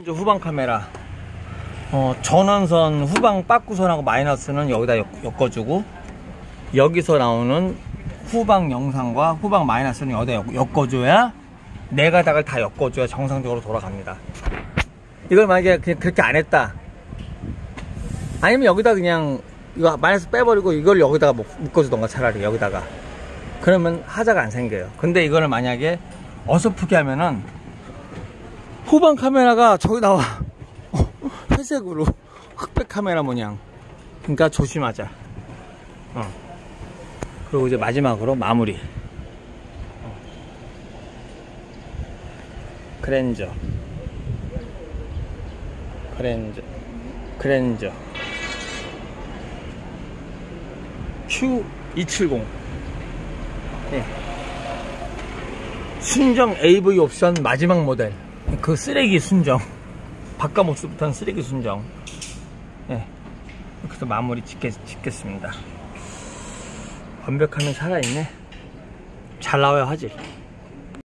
이제 후방 카메라. 어, 전원선 후방 빠꾸선하고 마이너스는 여기다 엮, 엮어주고 여기서 나오는 후방 영상과 후방 마이너스는 여기다 엮, 엮어줘야 네 가닥을 다 엮어줘야 정상적으로 돌아갑니다. 이걸 만약에 그렇게 안 했다. 아니면 여기다 그냥 이거 마이너스 빼버리고 이걸 여기다가 묶- 묶어주던가 차라리 여기다가. 그러면 하자가 안 생겨요. 근데 이거를 만약에 어설프게 하면은 후방 카메라가 저기 나와. 어, 회색으로. 흑백 카메라 모양. 그러니까 조심하자. 어. 그리고 이제 마지막으로 마무리. 어. 그랜저. 그랜저. 그랜저. Q270. 네. 순정 AV 옵션 마지막 모델 그 쓰레기 순정. 바깥 모습부터는 쓰레기 순정. 예. 이렇게 해서 마무리 짓겠, 짓겠 습니다. 완벽하면 살아있네. 잘 나와야 하지